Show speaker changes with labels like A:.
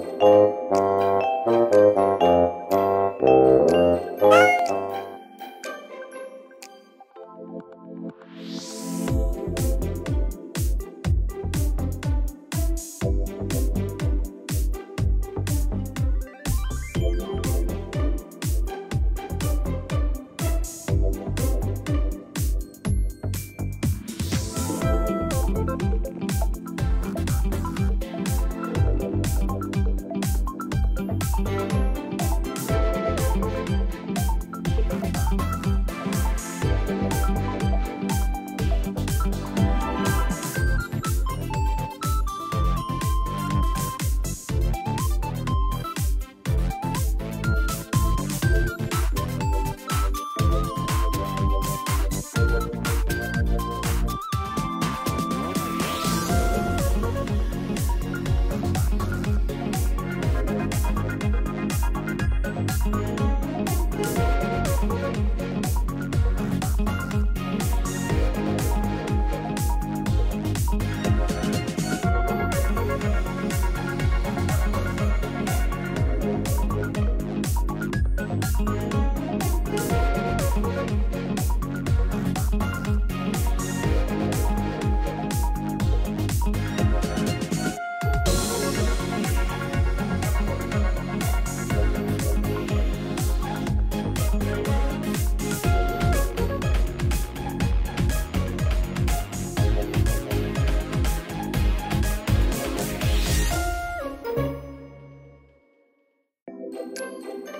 A: Música Thank you.